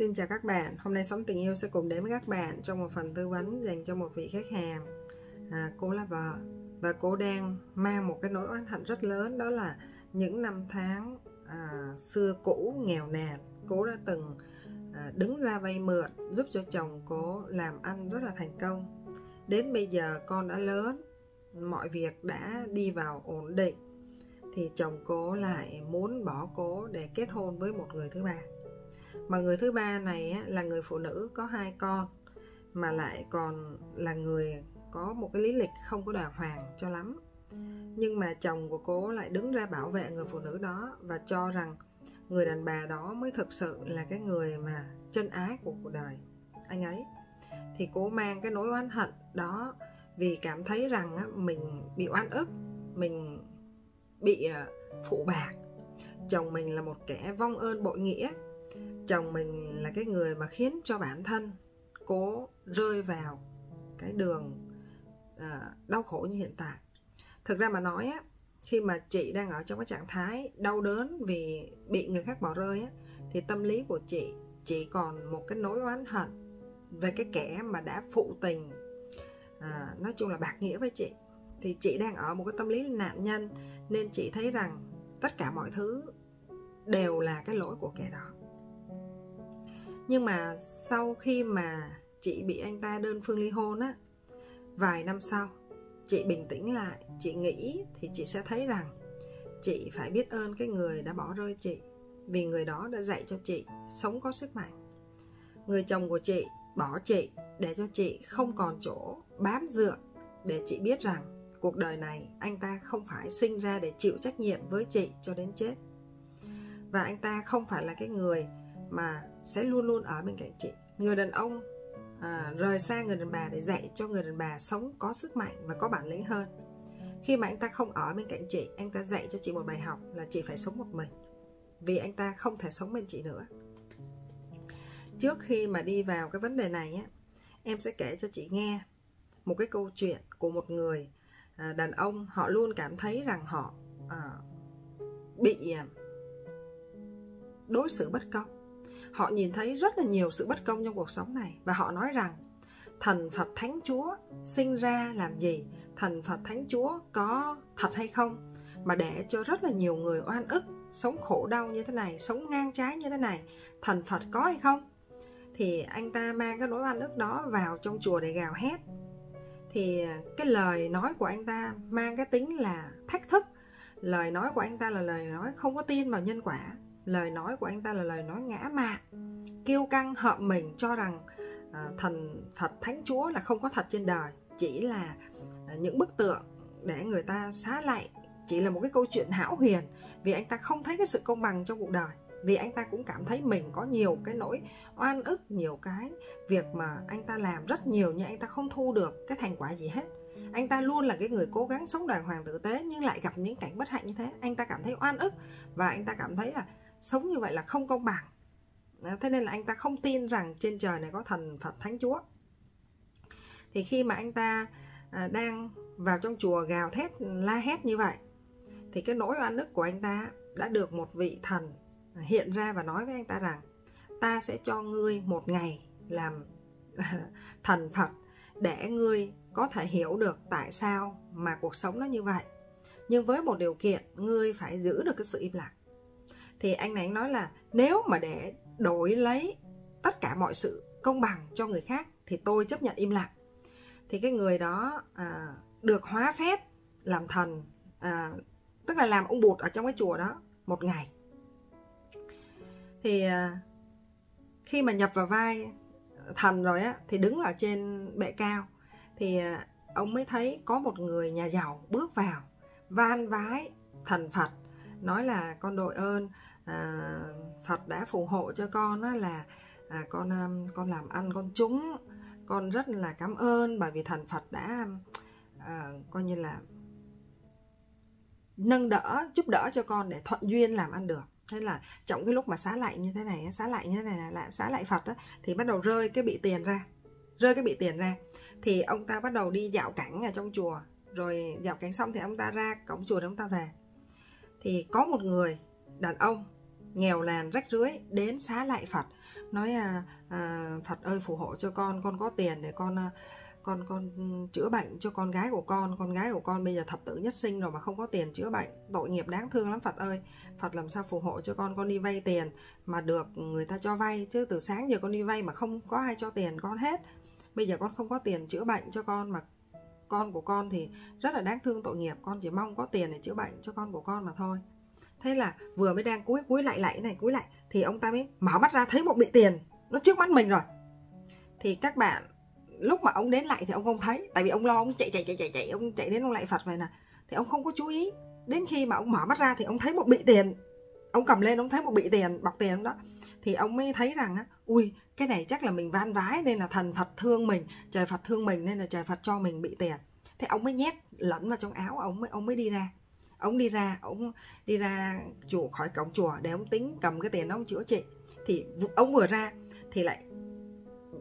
Xin chào các bạn, hôm nay Sống Tình Yêu sẽ cùng đến với các bạn trong một phần tư vấn dành cho một vị khách hàng. À, Cô là vợ và cô đang mang một cái nỗi oán hận rất lớn đó là những năm tháng à, xưa cũ nghèo nàn Cô đã từng à, đứng ra vay mượn giúp cho chồng cô làm ăn rất là thành công. Đến bây giờ con đã lớn, mọi việc đã đi vào ổn định thì chồng cô lại muốn bỏ cô để kết hôn với một người thứ ba mà người thứ ba này á, là người phụ nữ có hai con mà lại còn là người có một cái lý lịch không có đàng hoàng cho lắm. Nhưng mà chồng của cô lại đứng ra bảo vệ người phụ nữ đó và cho rằng người đàn bà đó mới thực sự là cái người mà chân ái của cuộc đời. Anh ấy. Thì cô mang cái nỗi oán hận đó vì cảm thấy rằng á, mình bị oan ức mình bị ờ, phụ bạc. Chồng mình là một kẻ vong ơn bội nghĩa chồng mình là cái người mà khiến cho bản thân cố rơi vào cái đường à, đau khổ như hiện tại. Thực ra mà nói á khi mà chị đang ở trong cái trạng thái đau đớn vì bị người khác bỏ rơi á thì tâm lý của chị chị còn một cái nỗi oán hận về cái kẻ mà đã phụ tình à, nói chung là bạc nghĩa với chị. Thì chị đang ở một cái tâm lý nạn nhân nên chị thấy rằng tất cả mọi thứ đều là cái lỗi của kẻ đó nhưng mà sau khi mà chị bị anh ta đơn phương ly hôn á, vài năm sau, chị bình tĩnh lại, chị nghĩ thì chị sẽ thấy rằng chị phải biết ơn cái người đã bỏ rơi chị. Vì người đó đã dạy cho chị sống có sức mạnh. Người chồng của chị bỏ chị để cho chị không còn chỗ bám dựa để chị biết rằng cuộc đời này anh ta không phải sinh ra để chịu trách nhiệm với chị cho đến chết. Và anh ta không phải là cái người mà sẽ luôn luôn ở bên cạnh chị. Người đàn ông à, rời xa người đàn bà để dạy cho người đàn bà sống có sức mạnh và có bản lĩnh hơn. Khi mà anh ta không ở bên cạnh chị anh ta dạy cho chị một bài học là chị phải sống một mình vì anh ta không thể sống bên chị nữa. Trước khi mà đi vào cái vấn đề này á em sẽ kể cho chị nghe một cái câu chuyện của một người à, đàn ông. Họ luôn cảm thấy rằng họ à, bị à, đối xử bất công họ nhìn thấy rất là nhiều sự bất công trong cuộc sống này và họ nói rằng, thần phật thánh chúa sinh ra làm gì? Thần phật thánh chúa có thật hay không? Mà để cho rất là nhiều người oan ức, sống khổ đau như thế này, sống ngang trái như thế này, thần phật có hay không? Thì anh ta mang cái nỗi oan ức đó vào trong chùa để gào hét. Thì cái lời nói của anh ta mang cái tính là thách thức. Lời nói của anh ta là lời nói không có tin vào nhân quả lời nói của anh ta là lời nói ngã mạn kiêu căng hợm mình cho rằng à, thần phật thánh chúa là không có thật trên đời. Chỉ là à, những bức tượng để người ta xá lạy. Chỉ là một cái câu chuyện hão huyền. Vì anh ta không thấy cái sự công bằng trong cuộc đời. Vì anh ta cũng cảm thấy mình có nhiều cái nỗi oan ức nhiều cái việc mà anh ta làm rất nhiều nhưng anh ta không thu được cái thành quả gì hết. Anh ta luôn là cái người cố gắng sống đàng hoàng tử tế nhưng lại gặp những cảnh bất hạnh như thế. Anh ta cảm thấy oan ức và anh ta cảm thấy là sống như vậy là không công bằng. Thế nên là anh ta không tin rằng trên trời này có thần phật thánh chúa. Thì khi mà anh ta à, đang vào trong chùa gào thét, la hét như vậy, thì cái nỗi oan ức của anh ta đã được một vị thần hiện ra và nói với anh ta rằng, ta sẽ cho ngươi một ngày làm thần phật để ngươi có thể hiểu được tại sao mà cuộc sống nó như vậy. Nhưng với một điều kiện, ngươi phải giữ được cái sự im lặng thì anh này anh nói là nếu mà để đổi lấy tất cả mọi sự công bằng cho người khác thì tôi chấp nhận im lặng. Thì cái người đó à, được hóa phép làm thần à, tức là làm ông bụt ở trong cái chùa đó một ngày. Thì à, khi mà nhập vào vai thần rồi á thì đứng ở trên bệ cao thì à, ông mới thấy có một người nhà giàu bước vào van vái thần phật nói là con đội ơn à, Phật đã phù hộ cho con đó là à, con à, con làm ăn con trúng con rất là cảm ơn bởi vì thần Phật đã à, coi như là nâng đỡ giúp đỡ cho con để thuận duyên làm ăn được. Thế là trong cái lúc mà xá lại như thế này xá lại như thế này là xá lại Phật đó, thì bắt đầu rơi cái bị tiền ra rơi cái bị tiền ra. Thì ông ta bắt đầu đi dạo cảnh ở trong chùa rồi dạo cảnh xong thì ông ta ra cổng chùa để ông ta về. Thì có một người đàn ông nghèo làn rách rưới đến xá lại Phật nói à, à, Phật ơi phù hộ cho con con có tiền để con à, con con chữa bệnh cho con gái của con con gái của con bây giờ thập tử nhất sinh rồi mà không có tiền chữa bệnh tội nghiệp đáng thương lắm Phật ơi. Phật làm sao phù hộ cho con con đi vay tiền mà được người ta cho vay chứ từ sáng giờ con đi vay mà không có ai cho tiền con hết. Bây giờ con không có tiền chữa bệnh cho con mà con của con thì rất là đáng thương tội nghiệp. Con chỉ mong có tiền để chữa bệnh cho con của con mà thôi thế là vừa mới đang cúi cúi lại lại này, cúi lại, thì ông ta mới mở mắt ra thấy một bị tiền nó trước mắt mình rồi. Thì các bạn, lúc mà ông đến lại thì ông không thấy, tại vì ông lo ông chạy chạy chạy chạy chạy, ông chạy đến ông lại phật vậy nè. Thì ông không có chú ý, đến khi mà ông mở mắt ra thì ông thấy một bị tiền. Ông cầm lên, ông thấy một bị tiền, bọc tiền đó. Thì ông mới thấy rằng á, ui, cái này chắc là mình van vái nên là thần phật thương mình, trời phật thương mình nên là trời phật cho mình bị tiền. Thế ông mới nhét lẫn vào trong áo ông mới ông mới đi ra ông đi ra ông đi ra chùa khỏi cổng chùa để ông tính cầm cái tiền đó ông chữa trị. Thì ông vừa ra thì lại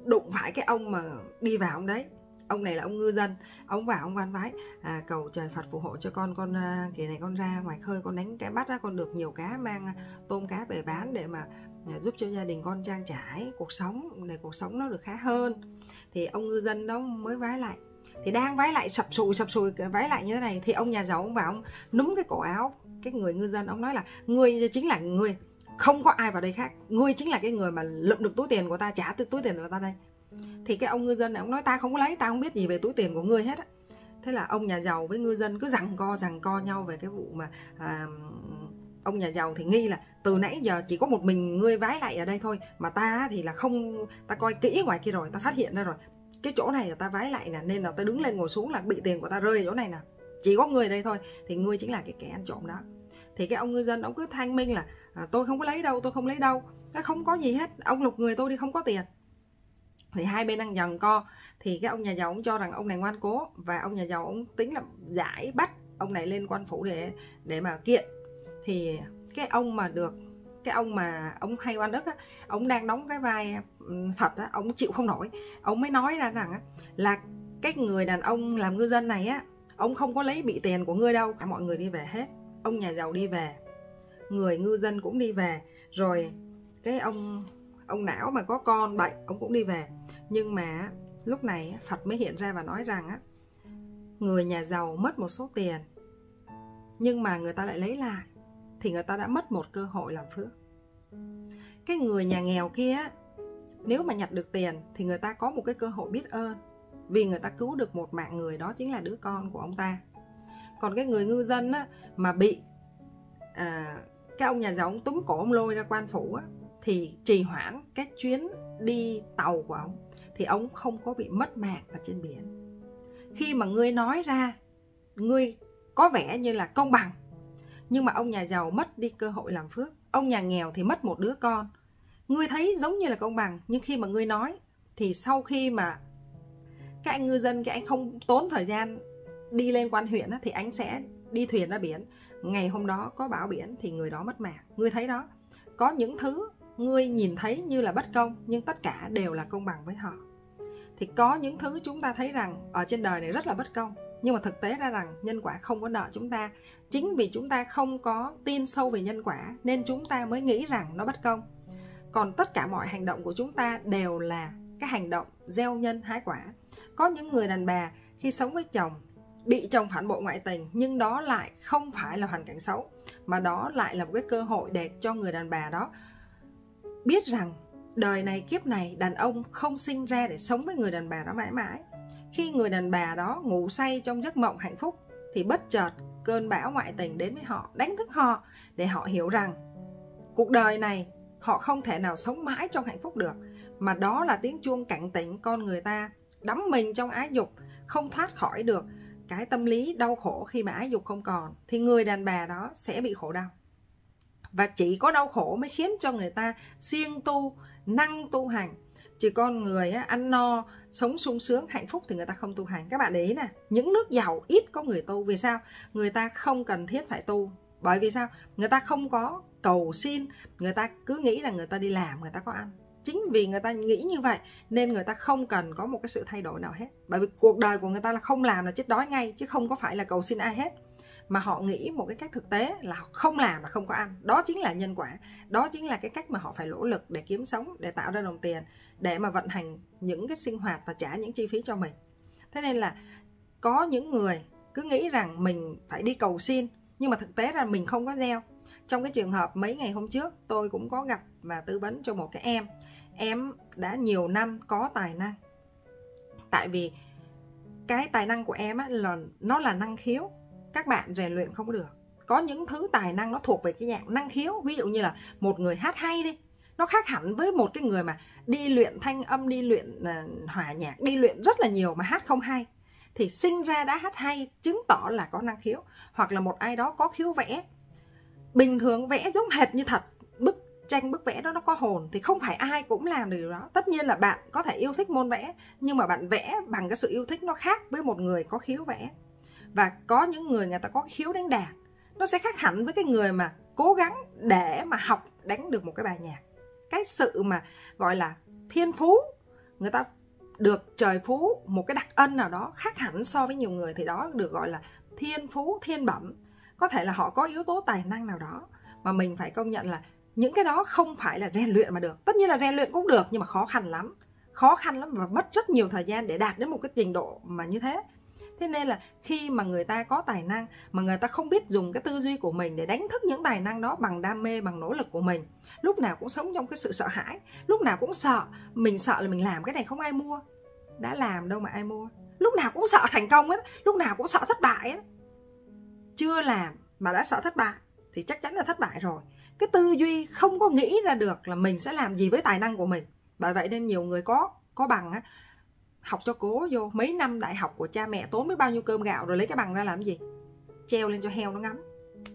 đụng phải cái ông mà đi vào ông đấy. Ông này là ông ngư dân ông vào ông van vái à, cầu trời phật phù hộ cho con con à, kỳ này con ra ngoài khơi con đánh cái bắt ra con được nhiều cá mang à, tôm cá về bán để mà à, giúp cho gia đình con trang trải cuộc sống để cuộc sống nó được khá hơn. Thì ông ngư dân đó mới vái lại thì đang vái lại sập sùi sập sùi vái lại như thế này thì ông nhà giàu ông vào ông núm cái cổ áo. Cái người ngư dân ông nói là người chính là người không có ai vào đây khác. Ngươi chính là cái người mà lượm được túi tiền của ta trả từ túi tiền của ta đây. Thì cái ông ngư dân này ông nói ta không có lấy ta không biết gì về túi tiền của ngươi hết á. Thế là ông nhà giàu với ngư dân cứ rằng co rằng co nhau về cái vụ mà à, ông nhà giàu thì nghi là từ nãy giờ chỉ có một mình ngươi vái lại ở đây thôi mà ta thì là không ta coi kỹ ngoài kia rồi ta phát hiện ra rồi cái chỗ này là ta vái lại nè nên là ta đứng lên ngồi xuống là bị tiền của ta rơi ở chỗ này nè. Chỉ có người đây thôi thì ngươi chính là cái kẻ ăn trộm đó. Thì cái ông ngư dân ông cứ thanh minh là à, tôi không có lấy đâu tôi không lấy đâu nó không có gì hết ông lục người tôi đi không có tiền. Thì hai bên đang dần co thì cái ông nhà giàu ông cho rằng ông này ngoan cố và ông nhà giàu ông tính là giải bắt ông này lên quan phủ để để mà kiện. Thì cái ông mà được cái ông mà ông hay oan ức á, ông đang đóng cái vai phật á, ông chịu không nổi. Ông mới nói ra rằng á, là cái người đàn ông làm ngư dân này á, ông không có lấy bị tiền của ngươi đâu, cả mọi người đi về hết. Ông nhà giàu đi về, người ngư dân cũng đi về, rồi cái ông ông não mà có con bệnh, ông cũng đi về. Nhưng mà lúc này Phật mới hiện ra và nói rằng á, người nhà giàu mất một số tiền, nhưng mà người ta lại lấy lại thì người ta đã mất một cơ hội làm phước. Cái người nhà nghèo kia nếu mà nhặt được tiền thì người ta có một cái cơ hội biết ơn vì người ta cứu được một mạng người đó chính là đứa con của ông ta. Còn cái người ngư dân á, mà bị à, cái ông nhà giàu ông túm cổ ông lôi ra quan phủ á, thì trì hoãn cái chuyến đi tàu của ông thì ông không có bị mất mạng ở trên biển. Khi mà ngươi nói ra ngươi có vẻ như là công bằng nhưng mà ông nhà giàu mất đi cơ hội làm phước. Ông nhà nghèo thì mất một đứa con. Ngươi thấy giống như là công bằng, nhưng khi mà ngươi nói, thì sau khi mà các anh ngư dân cái anh không tốn thời gian đi lên quan huyện thì anh sẽ đi thuyền ra biển. Ngày hôm đó có bão biển thì người đó mất mạng. Ngươi thấy đó, có những thứ ngươi nhìn thấy như là bất công, nhưng tất cả đều là công bằng với họ thì có những thứ chúng ta thấy rằng ở trên đời này rất là bất công. Nhưng mà thực tế ra rằng nhân quả không có nợ chúng ta. Chính vì chúng ta không có tin sâu về nhân quả nên chúng ta mới nghĩ rằng nó bất công. Còn tất cả mọi hành động của chúng ta đều là cái hành động gieo nhân hái quả. Có những người đàn bà khi sống với chồng, bị chồng phản bội ngoại tình, nhưng đó lại không phải là hoàn cảnh xấu, mà đó lại là một cái cơ hội để cho người đàn bà đó biết rằng đời này kiếp này, đàn ông không sinh ra để sống với người đàn bà đó mãi mãi. Khi người đàn bà đó ngủ say trong giấc mộng hạnh phúc, thì bất chợt cơn bão ngoại tình đến với họ, đánh thức họ để họ hiểu rằng cuộc đời này họ không thể nào sống mãi trong hạnh phúc được. Mà đó là tiếng chuông cảnh tỉnh con người ta đắm mình trong ái dục, không thoát khỏi được cái tâm lý đau khổ khi mà ái dục không còn, thì người đàn bà đó sẽ bị khổ đau. Và chỉ có đau khổ mới khiến cho người ta siêng tu năng tu hành. Chỉ con người ăn no, sống sung sướng, hạnh phúc thì người ta không tu hành. Các bạn để ý nè, những nước giàu ít có người tu. Vì sao? Người ta không cần thiết phải tu. Bởi vì sao? Người ta không có cầu xin. Người ta cứ nghĩ là người ta đi làm, người ta có ăn. Chính vì người ta nghĩ như vậy, nên người ta không cần có một cái sự thay đổi nào hết. Bởi vì cuộc đời của người ta là không làm là chết đói ngay, chứ không có phải là cầu xin ai hết mà họ nghĩ một cái cách thực tế là họ không làm là không có ăn. Đó chính là nhân quả. Đó chính là cái cách mà họ phải nỗ lực để kiếm sống để tạo ra đồng tiền để mà vận hành những cái sinh hoạt và trả những chi phí cho mình. Thế nên là có những người cứ nghĩ rằng mình phải đi cầu xin nhưng mà thực tế là mình không có gieo. Trong cái trường hợp mấy ngày hôm trước tôi cũng có gặp và tư vấn cho một cái em. Em đã nhiều năm có tài năng. Tại vì cái tài năng của em á, là nó là năng khiếu các bạn rèn luyện không được. Có những thứ tài năng nó thuộc về cái dạng năng khiếu ví dụ như là một người hát hay đi nó khác hẳn với một cái người mà đi luyện thanh âm đi luyện uh, hòa nhạc đi luyện rất là nhiều mà hát không hay. Thì sinh ra đã hát hay chứng tỏ là có năng khiếu hoặc là một ai đó có khiếu vẽ. Bình thường vẽ giống hệt như thật bức tranh bức vẽ đó nó có hồn thì không phải ai cũng làm được điều đó. Tất nhiên là bạn có thể yêu thích môn vẽ nhưng mà bạn vẽ bằng cái sự yêu thích nó khác với một người có khiếu vẽ và có những người người ta có khiếu đánh đàn. Nó sẽ khác hẳn với cái người mà cố gắng để mà học đánh được một cái bài nhạc. Cái sự mà gọi là thiên phú, người ta được trời phú một cái đặc ân nào đó khác hẳn so với nhiều người thì đó được gọi là thiên phú, thiên bẩm. Có thể là họ có yếu tố tài năng nào đó mà mình phải công nhận là những cái đó không phải là rèn luyện mà được. Tất nhiên là rèn luyện cũng được nhưng mà khó khăn lắm. Khó khăn lắm và mất rất nhiều thời gian để đạt đến một cái trình độ mà như thế thế nên là khi mà người ta có tài năng, mà người ta không biết dùng cái tư duy của mình để đánh thức những tài năng đó bằng đam mê, bằng nỗ lực của mình, lúc nào cũng sống trong cái sự sợ hãi, lúc nào cũng sợ, mình sợ là mình làm cái này không ai mua. Đã làm đâu mà ai mua. Lúc nào cũng sợ thành công ấy lúc nào cũng sợ thất bại ấy chưa làm mà đã sợ thất bại thì chắc chắn là thất bại rồi. Cái tư duy không có nghĩ ra được là mình sẽ làm gì với tài năng của mình. Bởi vậy nên nhiều người có có bằng á học cho cố vô. Mấy năm đại học của cha mẹ tốn biết bao nhiêu cơm gạo, rồi lấy cái bằng ra làm gì? Treo lên cho heo nó ngắm.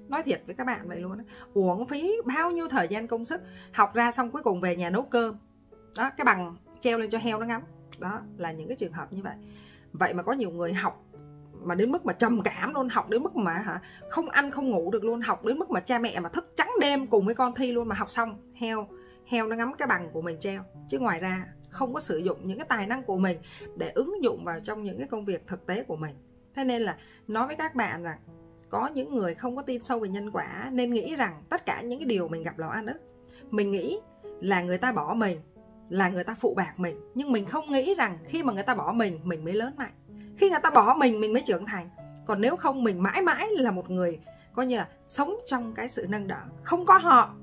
Nói thiệt với các bạn vậy luôn á. Uổng phí bao nhiêu thời gian công sức. Học ra xong cuối cùng về nhà nấu cơm. Đó, cái bằng treo lên cho heo nó ngắm. Đó, là những cái trường hợp như vậy. Vậy mà có nhiều người học mà đến mức mà trầm cảm luôn, học đến mức mà hả, không ăn không ngủ được luôn, học đến mức mà cha mẹ mà thức trắng đêm cùng với con thi luôn mà học xong, heo heo nó ngắm cái bằng của mình treo. Chứ ngoài ra không có sử dụng những cái tài năng của mình để ứng dụng vào trong những cái công việc thực tế của mình. Thế nên là nói với các bạn rằng, có những người không có tin sâu về nhân quả nên nghĩ rằng tất cả những cái điều mình gặp lò ăn ức mình nghĩ là người ta bỏ mình, là người ta phụ bạc mình. Nhưng mình không nghĩ rằng khi mà người ta bỏ mình mình mới lớn mạnh. Khi người ta bỏ mình mình mới trưởng thành. Còn nếu không, mình mãi mãi là một người coi như là sống trong cái sự nâng đỡ. Không có họ,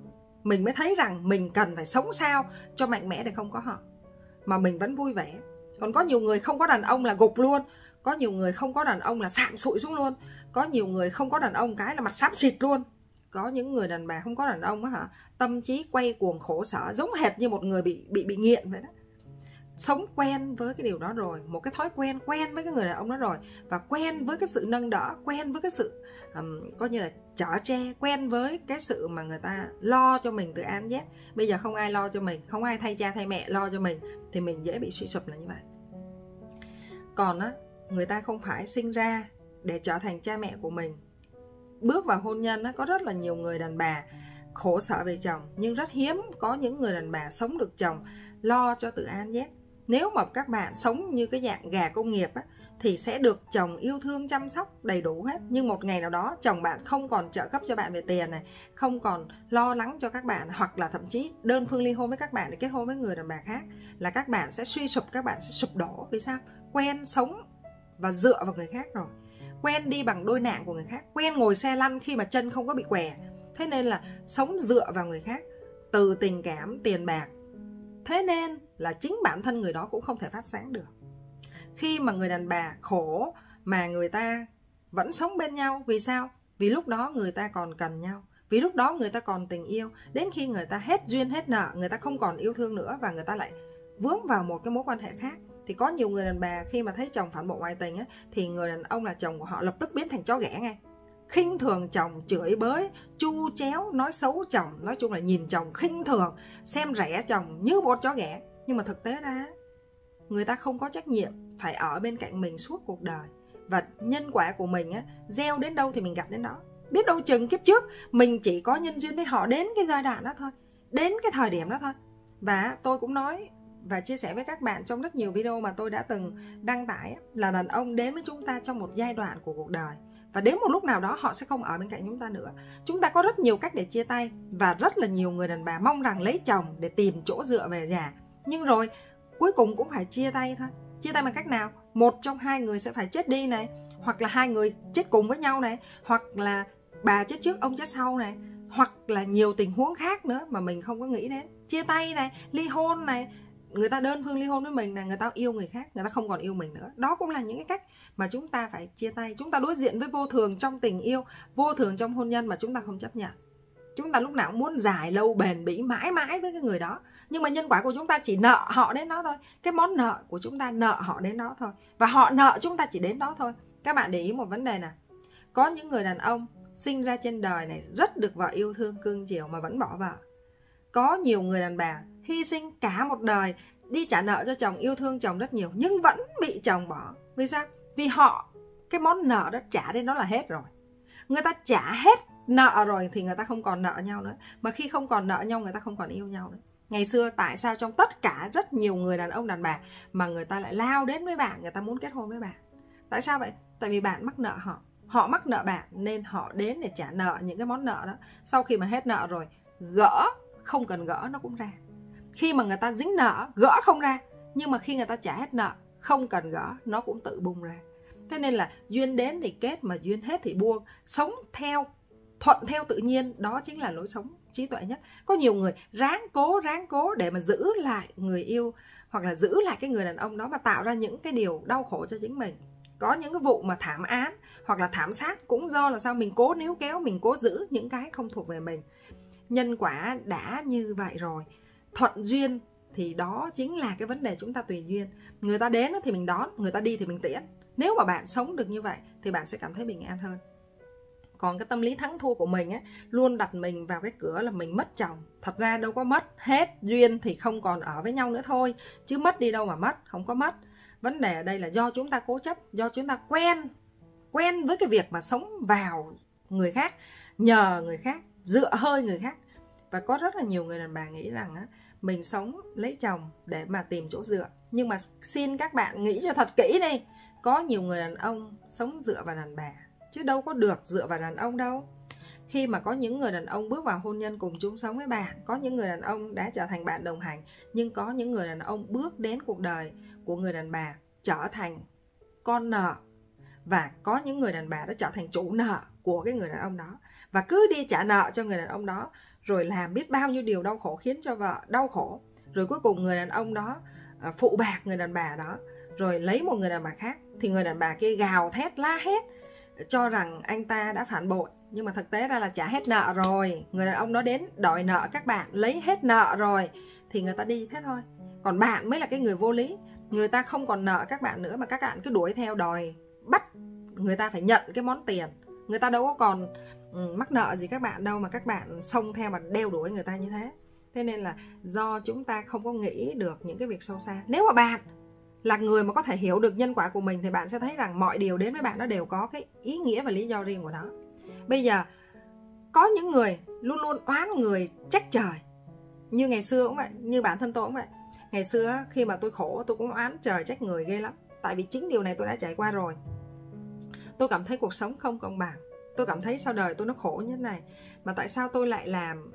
mình mới thấy rằng mình cần phải sống sao cho mạnh mẽ để không có họ mà mình vẫn vui vẻ. Còn có nhiều người không có đàn ông là gục luôn. Có nhiều người không có đàn ông là sạm sụi xuống luôn. Có nhiều người không có đàn ông cái là mặt xám xịt luôn. Có những người đàn bà không có đàn ông á hả, tâm trí quay cuồng khổ sở giống hệt như một người bị bị bị nghiện vậy đó sống quen với cái điều đó rồi một cái thói quen quen với cái người đàn ông đó rồi và quen với cái sự nâng đỡ quen với cái sự um, coi như là chở che quen với cái sự mà người ta lo cho mình từ an Z. Bây giờ không ai lo cho mình không ai thay cha thay mẹ lo cho mình thì mình dễ bị suy sụp là như vậy. Còn á người ta không phải sinh ra để trở thành cha mẹ của mình. Bước vào hôn nhân á có rất là nhiều người đàn bà khổ sở về chồng nhưng rất hiếm có những người đàn bà sống được chồng lo cho tự an Z nếu mà các bạn sống như cái dạng gà công nghiệp á, thì sẽ được chồng yêu thương chăm sóc đầy đủ hết. Nhưng một ngày nào đó chồng bạn không còn trợ cấp cho bạn về tiền này không còn lo lắng cho các bạn hoặc là thậm chí đơn phương ly hôn với các bạn để kết hôn với người đàn bà khác là các bạn sẽ suy sụp các bạn sẽ sụp đổ. Vì sao? Quen sống và dựa vào người khác rồi. Quen đi bằng đôi nạn của người khác. Quen ngồi xe lăn khi mà chân không có bị què. Thế nên là sống dựa vào người khác từ tình cảm tiền bạc. Thế nên là chính bản thân người đó cũng không thể phát sáng được. Khi mà người đàn bà khổ mà người ta vẫn sống bên nhau, vì sao? Vì lúc đó người ta còn cần nhau, vì lúc đó người ta còn tình yêu. Đến khi người ta hết duyên, hết nợ, người ta không còn yêu thương nữa và người ta lại vướng vào một cái mối quan hệ khác, thì có nhiều người đàn bà khi mà thấy chồng phản bội ngoại tình ấy thì người đàn ông là chồng của họ lập tức biến thành chó ghẻ ngay. Khinh thường chồng, chửi bới, chu chéo, nói xấu chồng, nói chung là nhìn chồng khinh thường, xem rẻ chồng như một chó ghẻ nhưng mà thực tế ra, người ta không có trách nhiệm phải ở bên cạnh mình suốt cuộc đời. Và nhân quả của mình á, gieo đến đâu thì mình gặp đến đó. Biết đâu chừng kiếp trước, mình chỉ có nhân duyên với họ đến cái giai đoạn đó thôi, đến cái thời điểm đó thôi. Và tôi cũng nói và chia sẻ với các bạn trong rất nhiều video mà tôi đã từng đăng tải là đàn ông đến với chúng ta trong một giai đoạn của cuộc đời. Và đến một lúc nào đó họ sẽ không ở bên cạnh chúng ta nữa. Chúng ta có rất nhiều cách để chia tay và rất là nhiều người đàn bà mong rằng lấy chồng để tìm chỗ dựa về già nhưng rồi, cuối cùng cũng phải chia tay thôi. Chia tay bằng cách nào? Một trong hai người sẽ phải chết đi này, hoặc là hai người chết cùng với nhau này, hoặc là bà chết trước, ông chết sau này, hoặc là nhiều tình huống khác nữa mà mình không có nghĩ đến. Chia tay này, ly hôn này, người ta đơn phương ly hôn với mình là người ta yêu người khác, người ta không còn yêu mình nữa. Đó cũng là những cái cách mà chúng ta phải chia tay. Chúng ta đối diện với vô thường trong tình yêu, vô thường trong hôn nhân mà chúng ta không chấp nhận. Chúng ta lúc nào cũng muốn dài lâu, bền bỉ, mãi mãi với cái người đó nhưng mà nhân quả của chúng ta chỉ nợ họ đến đó thôi. Cái món nợ của chúng ta nợ họ đến đó thôi. Và họ nợ chúng ta chỉ đến đó thôi. Các bạn để ý một vấn đề nè có những người đàn ông sinh ra trên đời này rất được vợ yêu thương, cưng chiều mà vẫn bỏ vợ. Có nhiều người đàn bà hy sinh cả một đời đi trả nợ cho chồng, yêu thương chồng rất nhiều, nhưng vẫn bị chồng bỏ. Vì sao? Vì họ, cái món nợ đó trả đến đó là hết rồi. Người ta trả hết nợ rồi thì người ta không còn nợ nhau nữa. Mà khi không còn nợ nhau, người ta không còn yêu nhau nữa ngày xưa tại sao trong tất cả rất nhiều người đàn ông đàn bà mà người ta lại lao đến với bạn, người ta muốn kết hôn với bạn? Tại sao vậy? Tại vì bạn mắc nợ họ. Họ mắc nợ bạn nên họ đến để trả nợ những cái món nợ đó. Sau khi mà hết nợ rồi, gỡ, không cần gỡ, nó cũng ra. Khi mà người ta dính nợ, gỡ không ra. Nhưng mà khi người ta trả hết nợ, không cần gỡ, nó cũng tự bung ra. Thế nên là duyên đến thì kết, mà duyên hết thì buông. Sống theo, thuận theo tự nhiên, đó chính là lối sống trí tuệ nhất. Có nhiều người ráng cố ráng cố để mà giữ lại người yêu hoặc là giữ lại cái người đàn ông đó mà tạo ra những cái điều đau khổ cho chính mình. Có những cái vụ mà thảm án hoặc là thảm sát cũng do là sao mình cố níu kéo, mình cố giữ những cái không thuộc về mình. Nhân quả đã như vậy rồi, thuận duyên thì đó chính là cái vấn đề chúng ta tùy duyên. Người ta đến thì mình đón, người ta đi thì mình tiễn. Nếu mà bạn sống được như vậy thì bạn sẽ cảm thấy bình an hơn còn cái tâm lý thắng thua của mình á, luôn đặt mình vào cái cửa là mình mất chồng. Thật ra đâu có mất, hết duyên thì không còn ở với nhau nữa thôi. Chứ mất đi đâu mà mất, không có mất. Vấn đề ở đây là do chúng ta cố chấp, do chúng ta quen quen với cái việc mà sống vào người khác, nhờ người khác, dựa hơi người khác. Và có rất là nhiều người đàn bà nghĩ rằng á, mình sống lấy chồng để mà tìm chỗ dựa. Nhưng mà xin các bạn nghĩ cho thật kỹ đi. Có nhiều người đàn ông sống dựa vào đàn bà chứ đâu có được dựa vào đàn ông đâu khi mà có những người đàn ông bước vào hôn nhân cùng chung sống với bạn có những người đàn ông đã trở thành bạn đồng hành nhưng có những người đàn ông bước đến cuộc đời của người đàn bà trở thành con nợ và có những người đàn bà đã trở thành chủ nợ của cái người đàn ông đó và cứ đi trả nợ cho người đàn ông đó rồi làm biết bao nhiêu điều đau khổ khiến cho vợ đau khổ rồi cuối cùng người đàn ông đó phụ bạc người đàn bà đó rồi lấy một người đàn bà khác thì người đàn bà kia gào thét la hét cho rằng anh ta đã phản bội nhưng mà thực tế ra là trả hết nợ rồi. Người đàn ông đó đến đòi nợ các bạn, lấy hết nợ rồi, thì người ta đi thế thôi. Còn bạn mới là cái người vô lý. Người ta không còn nợ các bạn nữa mà các bạn cứ đuổi theo đòi bắt người ta phải nhận cái món tiền. Người ta đâu có còn ừ, mắc nợ gì các bạn đâu mà các bạn xông theo mà đeo đuổi người ta như thế. Thế nên là do chúng ta không có nghĩ được những cái việc sâu xa. Nếu mà bạn là người mà có thể hiểu được nhân quả của mình thì bạn sẽ thấy rằng mọi điều đến với bạn nó đều có cái ý nghĩa và lý do riêng của nó. Bây giờ, có những người luôn luôn oán người trách trời, như ngày xưa cũng vậy, như bản thân tôi cũng vậy. Ngày xưa khi mà tôi khổ, tôi cũng oán trời trách người ghê lắm. Tại vì chính điều này tôi đã trải qua rồi. Tôi cảm thấy cuộc sống không công bằng. Tôi cảm thấy sao đời tôi nó khổ như thế này, mà tại sao tôi lại làm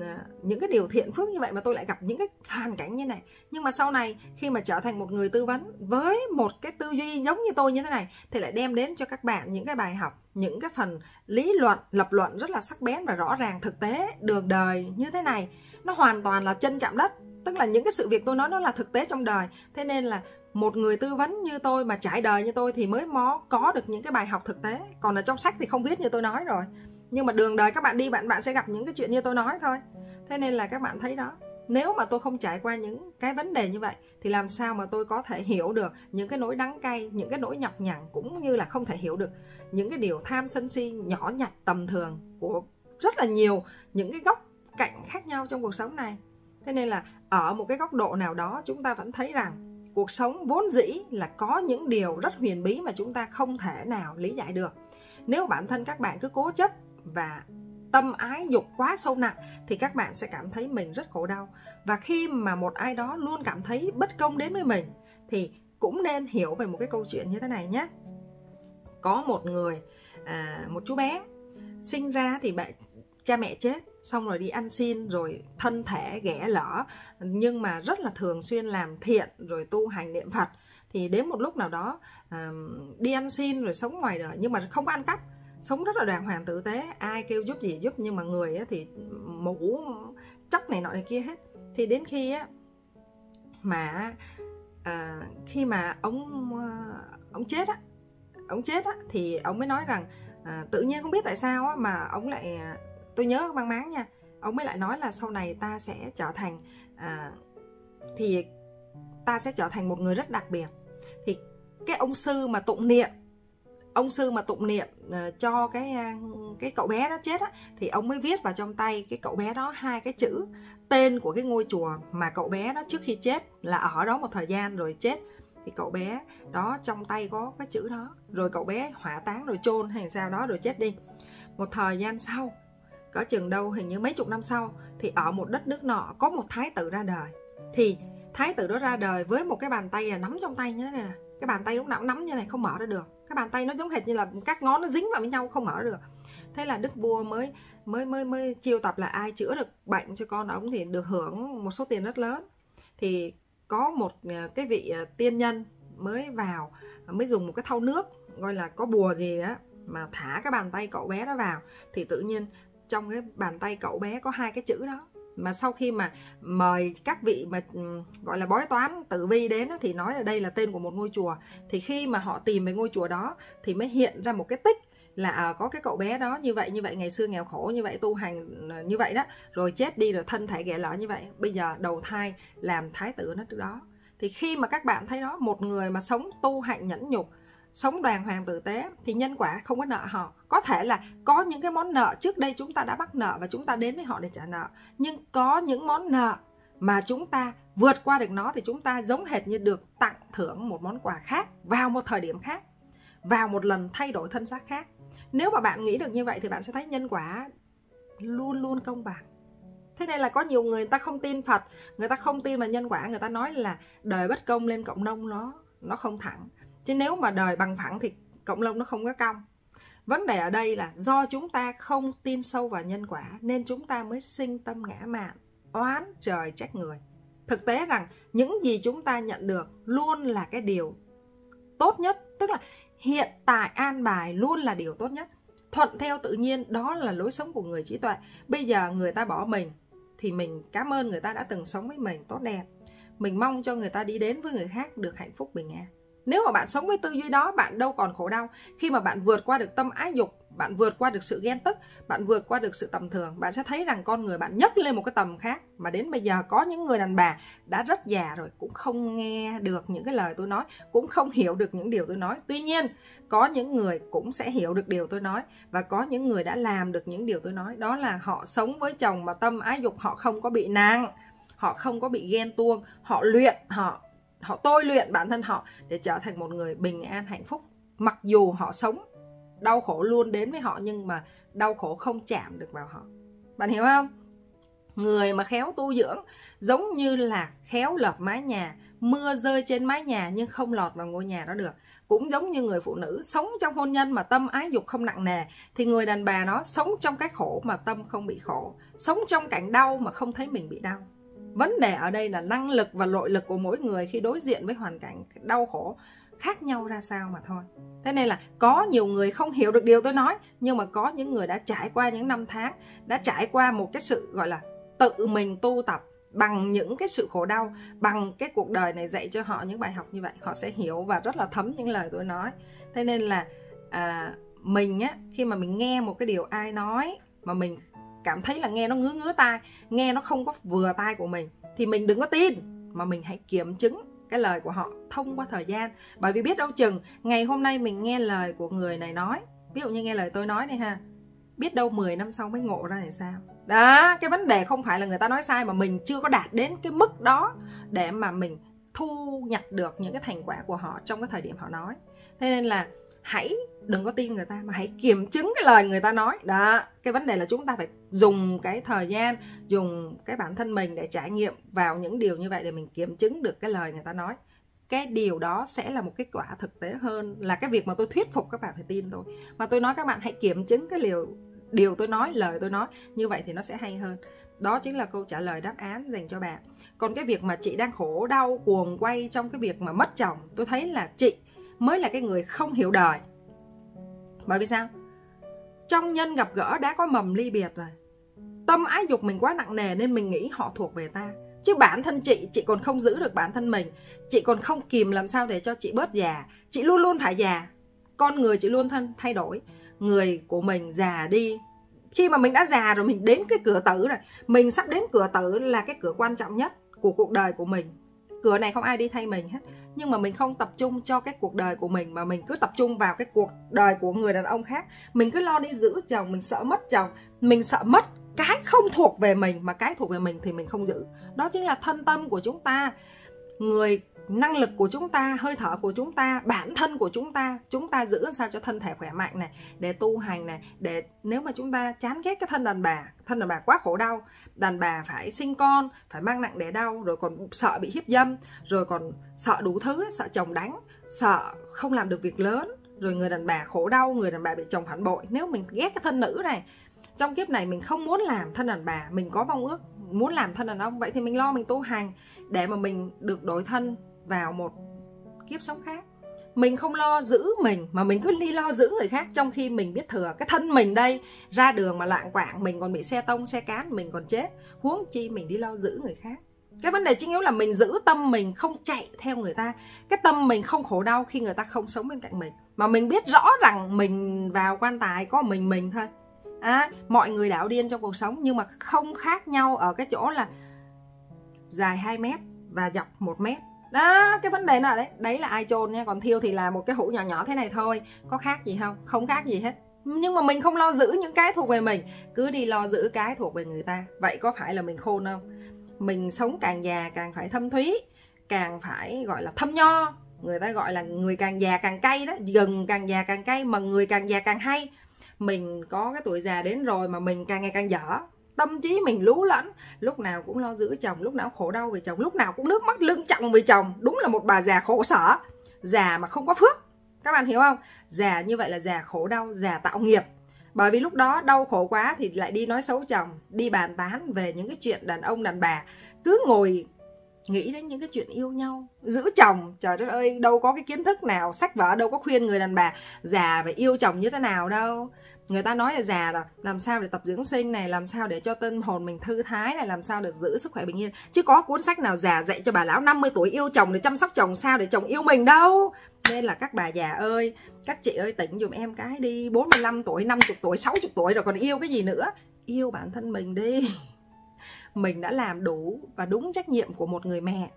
Ờ, những cái điều thiện phước như vậy mà tôi lại gặp những cái hoàn cảnh như này. Nhưng mà sau này khi mà trở thành một người tư vấn với một cái tư duy giống như tôi như thế này, thì lại đem đến cho các bạn những cái bài học, những cái phần lý luận, lập luận rất là sắc bén và rõ ràng, thực tế, đường đời như thế này. Nó hoàn toàn là chân chạm đất, tức là những cái sự việc tôi nói nó là thực tế trong đời. Thế nên là một người tư vấn như tôi mà trải đời như tôi thì mới mó, có được những cái bài học thực tế. Còn ở trong sách thì không viết như tôi nói rồi nhưng mà đường đời các bạn đi, bạn bạn sẽ gặp những cái chuyện như tôi nói thôi. Thế nên là các bạn thấy đó, nếu mà tôi không trải qua những cái vấn đề như vậy, thì làm sao mà tôi có thể hiểu được những cái nỗi đắng cay, những cái nỗi nhọc nhằn cũng như là không thể hiểu được những cái điều tham sân si, nhỏ nhặt, tầm thường của rất là nhiều những cái góc cạnh khác nhau trong cuộc sống này. Thế nên là ở một cái góc độ nào đó, chúng ta vẫn thấy rằng cuộc sống vốn dĩ là có những điều rất huyền bí mà chúng ta không thể nào lý giải được. Nếu bản thân các bạn cứ cố chấp và tâm ái dục quá sâu nặng thì các bạn sẽ cảm thấy mình rất khổ đau. Và khi mà một ai đó luôn cảm thấy bất công đến với mình thì cũng nên hiểu về một cái câu chuyện như thế này nhé. Có một người à, một chú bé sinh ra thì bạn cha mẹ chết xong rồi đi ăn xin rồi thân thể ghẻ lỡ nhưng mà rất là thường xuyên làm thiện rồi tu hành niệm phật. Thì đến một lúc nào đó à, đi ăn xin rồi sống ngoài đời nhưng mà không có ăn cắp sống rất là đàng hoàng tử tế. Ai kêu giúp gì giúp nhưng mà người thì mũ chóc này nọ này kia hết. Thì đến khi á mà à, khi mà ông à, ông chết á ông chết á thì ông mới nói rằng à, tự nhiên không biết tại sao á, mà ông lại à, tôi nhớ mang máng nha ông mới lại nói là sau này ta sẽ trở thành à, thì ta sẽ trở thành một người rất đặc biệt. Thì cái ông sư mà tụng niệm ông sư mà tụng niệm ờ, cho cái cái cậu bé đó chết á, thì ông mới viết vào trong tay cái cậu bé đó hai cái chữ tên của cái ngôi chùa mà cậu bé đó trước khi chết là ở đó một thời gian rồi chết. Thì cậu bé đó trong tay có cái chữ đó, rồi cậu bé hỏa táng rồi chôn hay sao đó rồi chết đi. Một thời gian sau, có chừng đâu hình như mấy chục năm sau, thì ở một đất nước nọ có một thái tử ra đời. Thì thái tử đó ra đời với một cái bàn tay là nắm trong tay như thế này nè. Cái bàn tay lúc nào cũng nắm như này, không mở ra được cái bàn tay nó giống hệt như là các ngón nó dính vào với nhau, không mở được. Thế là đức vua mới mới mới mới chiêu tập là ai chữa được bệnh cho con ông thì được hưởng một số tiền rất lớn. Thì có một à, cái vị à, tiên nhân mới vào, mới dùng một cái thau nước, gọi là có bùa gì đó mà thả cái bàn tay cậu bé đó vào. Thì tự nhiên trong cái bàn tay cậu bé có hai cái chữ đó mà sau khi mà mời các vị mà ừ, gọi là bói toán tử vi đến thì nói là đây là tên của một ngôi chùa. Thì khi mà họ tìm về ngôi chùa đó thì mới hiện ra một cái tích là à, có cái cậu bé đó như vậy như vậy ngày xưa nghèo khổ như vậy tu hành ờ, như vậy đó rồi chết đi rồi thân thể ghẻ lở như vậy. Bây giờ đầu thai làm thái tử nó trước đó. Thì khi mà các bạn thấy đó một người mà sống tu hạnh nhẫn nhục sống đoàn hoàng tử tế thì nhân quả không có nợ họ. Có thể là có những cái món nợ trước đây chúng ta đã bắt nợ và chúng ta đến với họ để trả nợ. Nhưng có những món nợ mà chúng ta vượt qua được nó thì chúng ta giống hệt như được tặng thưởng một món quà khác vào một thời điểm khác vào một lần thay đổi thân xác khác. Nếu mà bạn nghĩ được như vậy thì bạn sẽ thấy nhân quả luôn luôn công bằng. Thế nên là có nhiều người, người ta không tin phật người ta không tin vào nhân quả người ta nói là đời bất công lên cộng đông nó nó không thẳng chứ nếu mà đời bằng phẳng thì cộng lông nó không có cong. Vấn đề ở đây là do chúng ta không tin sâu vào nhân quả, nên chúng ta mới sinh tâm ngã mạn, oán trời trách người. Thực tế rằng, những gì chúng ta nhận được luôn là cái điều tốt nhất, tức là hiện tại an bài luôn là điều tốt nhất. Thuận theo tự nhiên, đó là lối sống của người trí tuệ. Bây giờ người ta bỏ mình, thì mình cảm ơn người ta đã từng sống với mình tốt đẹp. Mình mong cho người ta đi đến với người khác được hạnh phúc bình an nếu mà bạn sống với tư duy đó, bạn đâu còn khổ đau. Khi mà bạn vượt qua được tâm ái dục, bạn vượt qua được sự ghen tức, bạn vượt qua được sự tầm thường, bạn sẽ thấy rằng con người bạn nhấc lên một cái tầm khác. Mà đến bây giờ có những người đàn bà đã rất già rồi, cũng không nghe được những cái lời tôi nói, cũng không hiểu được những điều tôi nói. Tuy nhiên, có những người cũng sẽ hiểu được điều tôi nói và có những người đã làm được những điều tôi nói. Đó là họ sống với chồng mà tâm ái dục họ không có bị nang, họ không có bị ghen tuông, họ luyện, họ họ tôi luyện bản thân họ để trở thành một người bình an, hạnh phúc. Mặc dù họ sống đau khổ luôn đến với họ, nhưng mà đau khổ không chạm được vào họ. Bạn hiểu không? Người mà khéo tu dưỡng giống như là khéo lợp mái nhà, mưa rơi trên mái nhà nhưng không lọt vào ngôi nhà đó được. Cũng giống như người phụ nữ sống trong hôn nhân mà tâm ái dục không nặng nề, thì người đàn bà nó sống trong cái khổ mà tâm không bị khổ, sống trong cảnh đau mà không thấy mình bị đau vấn đề ở đây là năng lực và nội lực của mỗi người khi đối diện với hoàn cảnh đau khổ khác nhau ra sao mà thôi. Thế nên là có nhiều người không hiểu được điều tôi nói nhưng mà có những người đã trải qua những năm tháng đã trải qua một cái sự gọi là tự mình tu tập bằng những cái sự khổ đau bằng cái cuộc đời này dạy cho họ những bài học như vậy họ sẽ hiểu và rất là thấm những lời tôi nói. Thế nên là à, mình á khi mà mình nghe một cái điều ai nói mà mình cảm thấy là nghe nó ngứa ngứa tai, nghe nó không có vừa tai của mình, thì mình đừng có tin, mà mình hãy kiểm chứng cái lời của họ thông qua thời gian. Bởi vì biết đâu chừng, ngày hôm nay mình nghe lời của người này nói, ví dụ như nghe lời tôi nói đi ha, biết đâu 10 năm sau mới ngộ ra thì sao? Đó, cái vấn đề không phải là người ta nói sai mà mình chưa có đạt đến cái mức đó để mà mình thu nhặt được những cái thành quả của họ trong cái thời điểm họ nói. Thế nên là hãy đừng có tin người ta, mà hãy kiểm chứng cái lời người ta nói. Đó, cái vấn đề là chúng ta phải dùng cái thời gian, dùng cái bản thân mình để trải nghiệm vào những điều như vậy để mình kiểm chứng được cái lời người ta nói. Cái điều đó sẽ là một kết quả thực tế hơn là cái việc mà tôi thuyết phục các bạn phải tin tôi. Mà tôi nói các bạn hãy kiểm chứng cái điều điều tôi nói, lời tôi nói, như vậy thì nó sẽ hay hơn. Đó chính là câu trả lời đáp án dành cho bạn. Còn cái việc mà chị đang khổ đau, cuồng quay trong cái việc mà mất chồng, tôi thấy là chị mới là cái người không hiểu đời. Bởi vì sao? Trong nhân gặp gỡ đã có mầm ly biệt rồi. Tâm ái dục mình quá nặng nề nên mình nghĩ họ thuộc về ta. Chứ bản thân chị chị còn không giữ được bản thân mình. Chị còn không kìm làm sao để cho chị bớt già. Chị luôn luôn phải già. Con người chị luôn thân, thay đổi. Người của mình già đi. Khi mà mình đã già rồi, mình đến cái cửa tử rồi. Mình sắp đến cửa tử là cái cửa quan trọng nhất của cuộc đời của mình. Cửa này không ai đi thay mình hết nhưng mà mình không tập trung cho cái cuộc đời của mình, mà mình cứ tập trung vào cái cuộc đời của người đàn ông khác. Mình cứ lo đi giữ chồng, mình sợ mất chồng, mình sợ mất cái không thuộc về mình, mà cái thuộc về mình thì mình không giữ. Đó chính là thân tâm của chúng ta. Người năng lực của chúng ta, hơi thở của chúng ta, bản thân của chúng ta chúng ta giữ sao cho thân thể khỏe mạnh này, để tu hành này, để nếu mà chúng ta chán ghét cái thân đàn bà, thân đàn bà quá khổ đau, đàn bà phải sinh con, phải mang nặng đẻ đau, rồi còn sợ bị hiếp dâm, rồi còn sợ đủ thứ, sợ chồng đánh, sợ không làm được việc lớn, rồi người đàn bà khổ đau, người đàn bà bị chồng phản bội. Nếu mình ghét cái thân nữ này, trong kiếp này mình không muốn làm thân đàn bà, mình có mong ước muốn làm thân đàn ông, vậy thì mình lo mình tu hành để mà mình được đổi thân vào một kiếp sống khác. Mình không lo giữ mình mà mình cứ đi lo giữ người khác trong khi mình biết thừa. Cái thân mình đây ra đường mà lạng quạng mình còn bị xe tông xe cán mình còn chết. Huống chi mình đi lo giữ người khác. Cái vấn đề chính yếu là mình giữ tâm mình không chạy theo người ta. Cái tâm mình không khổ đau khi người ta không sống bên cạnh mình. Mà mình biết rõ rằng mình vào quan tài có mình mình thôi. À, mọi người đảo điên trong cuộc sống nhưng mà không khác nhau ở cái chỗ là dài 2 mét và dọc 1 mét đó, cái vấn đề là đấy. Đấy là ai chôn nha. Còn thiêu thì là một cái hũ nhỏ nhỏ thế này thôi. Có khác gì không? Không khác gì hết. Nhưng mà mình không lo giữ những cái thuộc về mình. Cứ đi lo giữ cái thuộc về người ta. Vậy có phải là mình khôn không? Mình sống càng già càng phải thâm thúy. Càng phải gọi là thâm nho. Người ta gọi là người càng già càng cay đó. Gần càng già càng cay mà người càng già càng hay. Mình có cái tuổi già đến rồi mà mình càng ngày càng dở tâm trí mình lú lẫn. Lúc nào cũng lo giữ chồng, lúc nào cũng khổ đau về chồng, lúc nào cũng nước mắt lưng chồng vì chồng. Đúng là một bà già khổ sở, già mà không có phước. Các bạn hiểu không? Già như vậy là già khổ đau, già tạo nghiệp. Bởi vì lúc đó đau khổ quá thì lại đi nói xấu chồng, đi bàn tán về những cái chuyện đàn ông, đàn bà. Cứ ngồi nghĩ đến những cái chuyện yêu nhau, giữ chồng. Trời đất ơi, đâu có cái kiến thức nào, sách vở, đâu có khuyên người đàn bà già phải yêu chồng như thế nào đâu người ta nói là già là làm sao để tập dưỡng sinh này, làm sao để cho tâm hồn mình thư thái này, làm sao được giữ sức khỏe bình yên. Chứ có cuốn sách nào già dạy cho bà lão 50 tuổi yêu chồng để chăm sóc chồng sao để chồng yêu mình đâu. Nên là các bà già ơi, các chị ơi, tỉnh dùm em cái đi 45 tuổi 50 tuổi 60 tuổi rồi còn yêu cái gì nữa. Yêu bản thân mình đi. Mình đã làm đủ và đúng trách nhiệm của một người mẹ,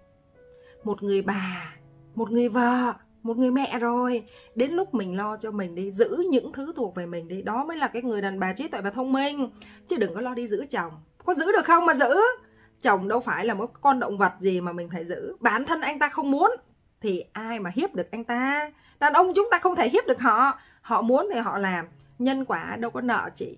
một người bà, một người vợ một người mẹ rồi. Đến lúc mình lo cho mình đi, giữ những thứ thuộc về mình đi, đó mới là cái người đàn bà trí tuệ và thông minh. Chứ đừng có lo đi giữ chồng. Có giữ được không mà giữ? Chồng đâu phải là một con động vật gì mà mình phải giữ. Bản thân anh ta không muốn, thì ai mà hiếp được anh ta? Đàn ông chúng ta không thể hiếp được họ. Họ muốn thì họ làm. Nhân quả đâu có nợ chị.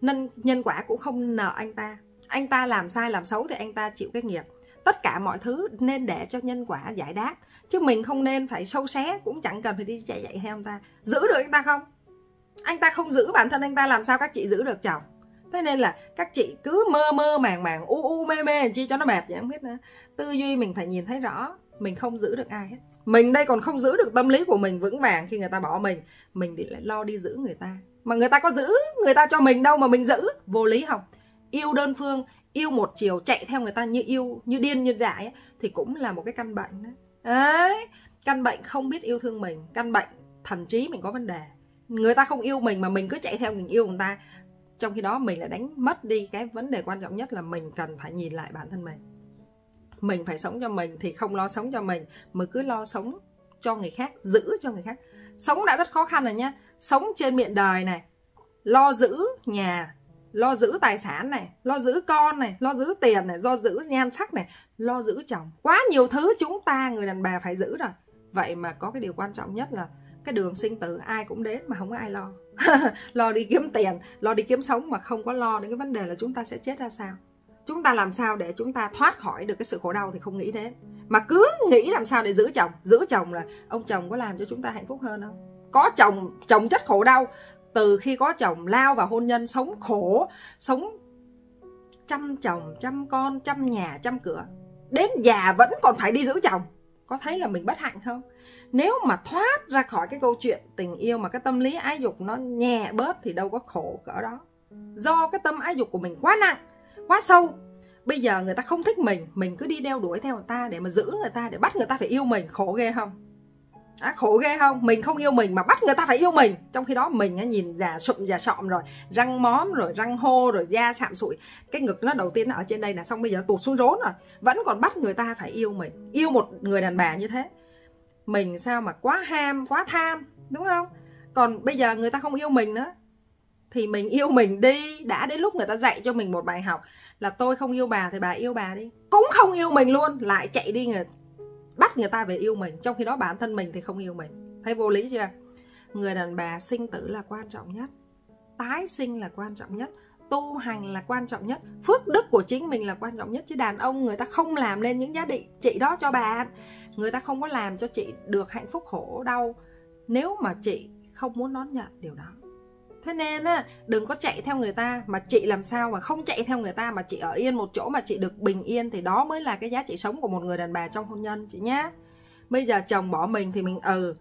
Nhân nhân quả cũng không nợ anh ta. Anh ta làm sai, làm xấu thì anh ta chịu cái nghiệp tất cả mọi thứ nên để cho nhân quả giải đáp. Chứ mình không nên phải sâu xé, cũng chẳng cần phải đi chạy dạy theo ông ta. Giữ được anh ta không? Anh ta không giữ bản thân anh ta, làm sao các chị giữ được chồng? Thế nên là các chị cứ mơ mơ màng màng, u u mê mê chi cho nó mệt vậy, không biết nữa. Tư duy mình phải nhìn thấy rõ, mình không giữ được ai hết. Mình đây còn không giữ được tâm lý của mình vững vàng khi người ta bỏ mình. Mình thì lại lo đi giữ người ta. Mà người ta có giữ người ta cho mình đâu mà mình giữ. Vô lý không? Yêu đơn phương yêu một chiều chạy theo người ta như yêu như điên như dại ấy, thì cũng là một cái căn bệnh đấy. đấy căn bệnh không biết yêu thương mình căn bệnh thần trí mình có vấn đề. Người ta không yêu mình mà mình cứ chạy theo mình yêu người ta. Trong khi đó mình lại đánh mất đi cái vấn đề quan trọng nhất là mình cần phải nhìn lại bản thân mình. Mình phải sống cho mình thì không lo sống cho mình mà cứ lo sống cho người khác giữ cho người khác. Sống đã rất khó khăn rồi nhá sống trên miệng đời này lo giữ nhà lo giữ tài sản này, lo giữ con này, lo giữ tiền này, lo giữ nhan sắc này, lo giữ chồng. Quá nhiều thứ chúng ta, người đàn bà phải giữ rồi. Vậy mà có cái điều quan trọng nhất là cái đường sinh tử ai cũng đến mà không có ai lo. Lo đi kiếm tiền, lo đi kiếm sống mà không có lo đến cái vấn đề là chúng ta sẽ chết ra sao? Chúng ta làm sao để chúng ta thoát khỏi được cái sự khổ đau thì không nghĩ đến? Mà cứ nghĩ làm sao để giữ chồng? Giữ chồng là ông chồng có làm cho chúng ta hạnh phúc hơn không? Có chồng chồng chất khổ đau từ khi có chồng, lao vào hôn nhân sống khổ, sống chăm chồng, chăm con, chăm nhà, chăm cửa. Đến già vẫn còn phải đi giữ chồng. Có thấy là mình bất hạnh không? Nếu mà thoát ra khỏi cái câu chuyện tình yêu mà cái tâm lý ái dục nó nhẹ bớt thì đâu có khổ cỡ đó. Do cái tâm ái dục của mình quá nặng, quá sâu. Bây giờ người ta không thích mình mình cứ đi đeo đuổi theo người ta để mà giữ người ta, để bắt người ta phải yêu mình. Khổ ghê không? À, khổ ghê không? Mình không yêu mình mà bắt người ta phải yêu mình. Trong khi đó mình á, nhìn già sụm già sọm rồi răng móm rồi răng hô rồi da sạm sụi. Cái ngực nó đầu tiên nó ở trên đây là xong bây giờ tụt xuống rốn rồi. Vẫn còn bắt người ta phải yêu mình. Yêu một người đàn bà như thế. Mình sao mà quá ham quá tham đúng không? Còn bây giờ người ta không yêu mình nữa thì mình yêu mình đi. Đã đến lúc người ta dạy cho mình một bài học là tôi không yêu bà thì bà yêu bà đi. Cũng không yêu mình luôn lại chạy đi người bắt người ta về yêu mình, trong khi đó bản thân mình thì không yêu mình. Thấy vô lý chưa? Người đàn bà sinh tử là quan trọng nhất, tái sinh là quan trọng nhất, tu hành là quan trọng nhất, phước đức của chính mình là quan trọng nhất. Chứ đàn ông người ta không làm nên những giá trị, chị đó cho bạn. Người ta không có làm cho chị được hạnh phúc khổ đau. Nếu mà chị không muốn đón nhận điều đó thế nên á, đừng có chạy theo người ta mà chị làm sao mà không chạy theo người ta mà chị ở yên một chỗ mà chị được bình yên thì đó mới là cái giá trị sống của một người đàn bà trong hôn nhân chị nhé bây giờ chồng bỏ mình thì mình ừ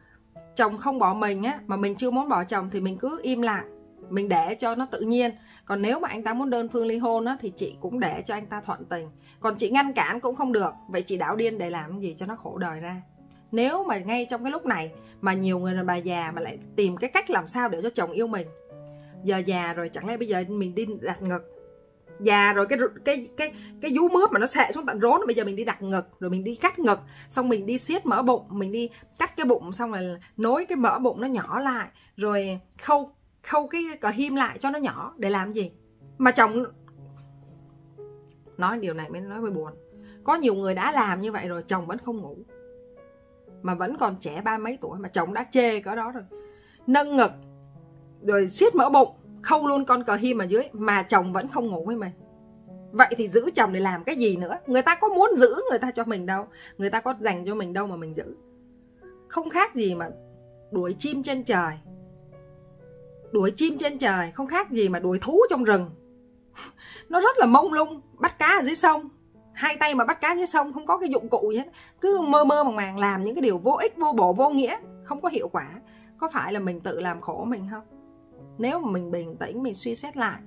chồng không bỏ mình á, mà mình chưa muốn bỏ chồng thì mình cứ im lặng, mình để cho nó tự nhiên. Còn nếu mà anh ta muốn đơn phương ly hôn á, thì chị cũng để cho anh ta thuận tình. Còn chị ngăn cản cũng không được. Vậy chị đảo điên để làm gì cho nó khổ đời ra? Nếu mà ngay trong cái lúc này mà nhiều người đàn bà già mà lại tìm cái cách làm sao để cho chồng yêu mình giờ già rồi, chẳng lẽ bây giờ mình đi đặt ngực? Già rồi, cái cái cái cái vú mướp mà nó xệ xuống tận rốn, bây giờ mình đi đặt ngực, rồi mình đi cắt ngực, xong mình đi siết mỡ bụng, mình đi cắt cái bụng, xong rồi nối cái mỡ bụng nó nhỏ lại, rồi khâu khâu cái cờ him lại cho nó nhỏ, để làm gì? Mà chồng nói điều này mới nói mới buồn. Có nhiều người đã làm như vậy rồi, chồng vẫn không ngủ. Mà vẫn còn trẻ ba mấy tuổi mà chồng đã chê cỡ đó rồi. Nâng ngực rồi siết mỡ bụng, khâu luôn con cờ him ở dưới, mà chồng vẫn không ngủ với mình. Vậy thì giữ chồng để làm cái gì nữa? Người ta có muốn giữ người ta cho mình đâu, người ta có dành cho mình đâu mà mình giữ. Không khác gì mà đuổi chim trên trời. Đuổi chim trên trời không khác gì mà đuổi thú trong rừng. Nó rất là mông lung, bắt cá ở dưới sông. Hai tay mà bắt cá dưới sông không có cái dụng cụ gì hết. Cứ mơ mơ màng màng làm những cái điều vô ích, vô bổ, vô nghĩa, không có hiệu quả. Có phải là mình tự làm khổ mình không? Nếu mà mình bình tĩnh, mình suy xét lại,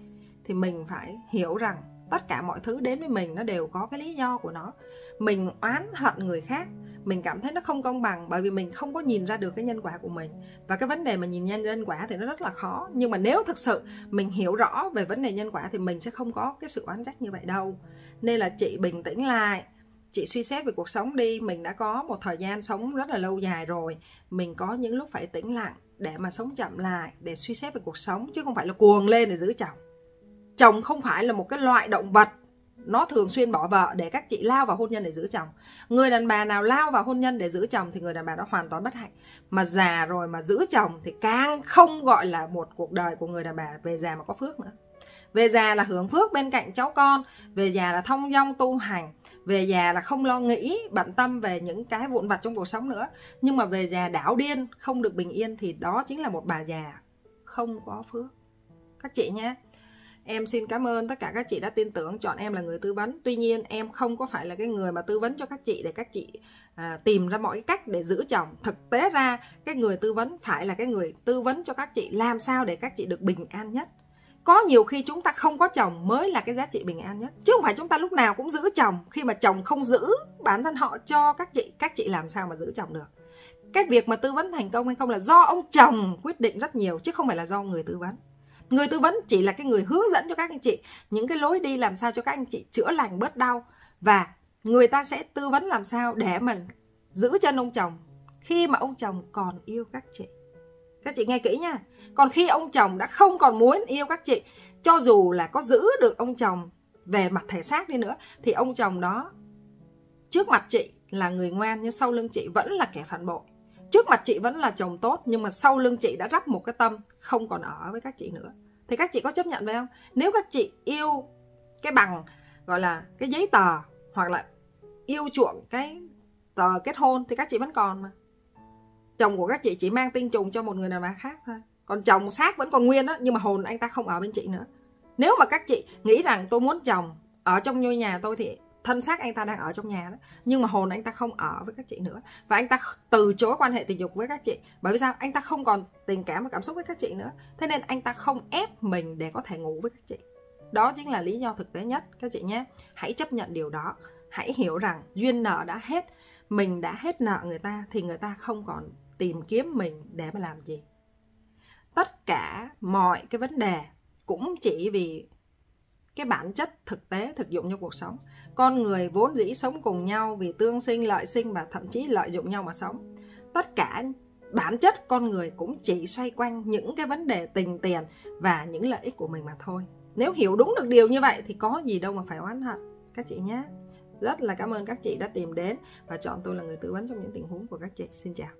thì mình phải hiểu rằng tất cả mọi thứ đến với mình nó đều có cái lý do của nó. Mình oán hận người khác, mình cảm thấy nó không công bằng bởi vì mình không có nhìn ra được cái nhân quả của mình. Và cái vấn đề mà nhìn nhân nhân quả thì nó rất là khó. Nhưng mà nếu thực sự mình hiểu rõ về vấn đề nhân quả thì mình sẽ không có cái sự oán trách như vậy đâu. Nên là chị bình tĩnh lại, chị suy xét về cuộc sống đi. Mình đã có một thời gian sống rất là lâu dài rồi. Mình có những lúc phải tĩnh lặng để mà sống chậm lại, để suy xét về cuộc sống, chứ không phải là cuồng lên để giữ chồng. Chồng không phải là một cái loại động vật nó thường xuyên bỏ vợ để các chị lao vào hôn nhân để giữ chồng. Người đàn bà nào lao vào hôn nhân để giữ chồng thì người đàn bà đó hoàn toàn bất hạnh. Mà già rồi mà giữ chồng thì càng không gọi là một cuộc đời của người đàn bà về già mà có phước nữa về già là hưởng phước bên cạnh cháu con về già là thông dong tu hành về già là không lo nghĩ bận tâm về những cái vụn vặt trong cuộc sống nữa. Nhưng mà về già đảo điên không được bình yên thì đó chính là một bà già không có phước. Các chị nhé em xin cảm ơn tất cả các chị đã tin tưởng chọn em là người tư vấn. Tuy nhiên em không có phải là cái người mà tư vấn cho các chị để các chị à, tìm ra mọi cách để giữ chồng. Thực tế ra cái người tư vấn phải là cái người tư vấn cho các chị. Làm sao để các chị được bình an nhất? Có nhiều khi chúng ta không có chồng mới là cái giá trị bình an nhất. Chứ không phải chúng ta lúc nào cũng giữ chồng. Khi mà chồng không giữ, bản thân họ cho các chị các chị làm sao mà giữ chồng được. Cái việc mà tư vấn thành công hay không là do ông chồng quyết định rất nhiều, chứ không phải là do người tư vấn. Người tư vấn chỉ là cái người hướng dẫn cho các anh chị. Những cái lối đi làm sao cho các anh chị chữa lành bớt đau. Và người ta sẽ tư vấn làm sao để mà giữ chân ông chồng khi mà ông chồng còn yêu các chị các chị nghe kỹ nha. Còn khi ông chồng đã không còn muốn yêu các chị, cho dù là có giữ được ông chồng về mặt thể xác đi nữa, thì ông chồng đó, trước mặt chị là người ngoan nhưng sau lưng chị vẫn là kẻ phản bội. Trước mặt chị vẫn là chồng tốt nhưng mà sau lưng chị đã rắp một cái tâm không còn ở với các chị nữa. Thì các chị có chấp nhận phải không? Nếu các chị yêu cái bằng, gọi là, cái giấy tờ hoặc là yêu chuộng cái tờ kết hôn thì các chị vẫn còn mà chồng của các chị chỉ mang tinh trùng cho một người nào đó khác thôi. Còn chồng xác vẫn còn nguyên đó nhưng mà hồn anh ta không ở bên chị nữa. Nếu mà các chị nghĩ rằng tôi muốn chồng ở trong ngôi nhà tôi thì thân xác anh ta đang ở trong nhà đó, nhưng mà hồn anh ta không ở với các chị nữa. Và anh ta từ chối quan hệ tình dục với các chị, bởi vì sao? Anh ta không còn tình cảm và cảm xúc với các chị nữa. Thế nên anh ta không ép mình để có thể ngủ với các chị. Đó chính là lý do thực tế nhất, các chị nhé. Hãy chấp nhận điều đó. Hãy hiểu rằng duyên nợ đã hết, mình đã hết nợ người ta thì người ta không còn tìm kiếm mình để mà làm gì. Tất cả mọi cái vấn đề cũng chỉ vì cái bản chất thực tế, thực dụng cho cuộc sống. Con người vốn dĩ sống cùng nhau vì tương sinh, lợi sinh và thậm chí lợi dụng nhau mà sống. Tất cả bản chất con người cũng chỉ xoay quanh những cái vấn đề tình tiền và những lợi ích của mình mà thôi. Nếu hiểu đúng được điều như vậy thì có gì đâu mà phải oán hận, các chị nhé. Rất là cảm ơn các chị đã tìm đến và chọn tôi là người tư vấn trong những tình huống của các chị. Xin chào.